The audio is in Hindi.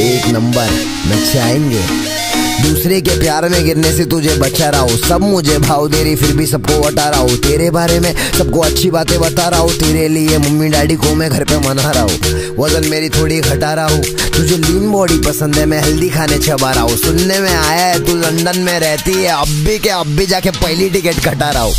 एक नंबर नचाएँगे दूसरे के प्यार में गिरने से तुझे बचा रहा हूँ। सब मुझे भाव दे रही, फिर भी सबको हटा रहा हूँ। तेरे बारे में सबको अच्छी बातें बता रहा हूँ। तेरे लिए मम्मी डैडी को मैं घर पे मना रहा हूँ। वज़न मेरी थोड़ी घटा रहा हूँ। तुझे लीन बॉडी पसंद है, मैं हेल्दी खाने चबा रहा हूँ। सुनने में आया है, तू लंदन में रहती है। अब भी के, अब भी जाके पहली टिकट कटा रहा हूँ।